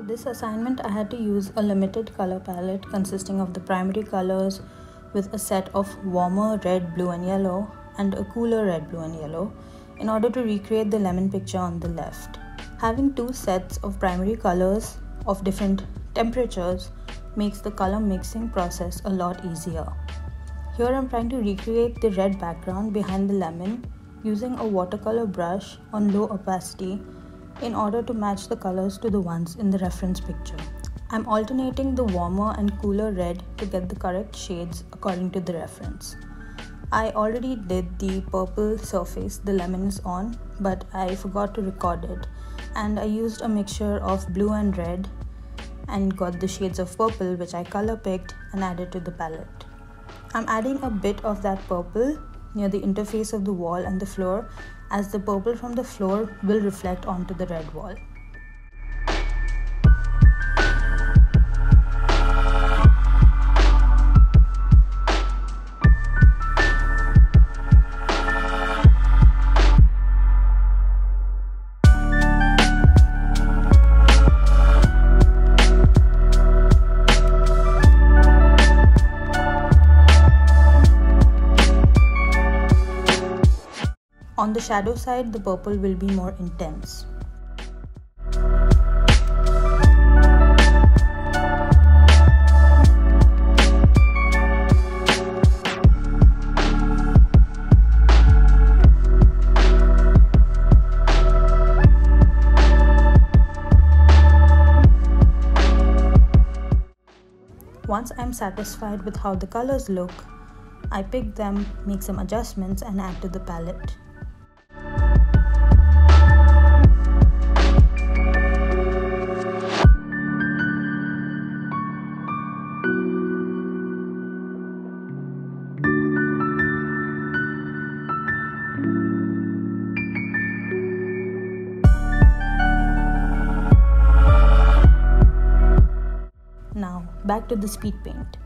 For this assignment, I had to use a limited color palette consisting of the primary colors with a set of warmer red, blue, and yellow and a cooler red, blue, and yellow in order to recreate the lemon picture on the left. Having two sets of primary colors of different temperatures makes the color mixing process a lot easier. Here I'm trying to recreate the red background behind the lemon using a watercolor brush on low opacity in order to match the colors to the ones in the reference picture. I'm alternating the warmer and cooler red to get the correct shades according to the reference. I already did the purple surface the lemon is on, but I forgot to record it and I used a mixture of blue and red and got the shades of purple which I color picked and added to the palette. I'm adding a bit of that purple near the interface of the wall and the floor as the purple from the floor will reflect onto the red wall. On the shadow side, the purple will be more intense. Once I'm satisfied with how the colors look, I pick them, make some adjustments and add to the palette. Now, back to the speed paint.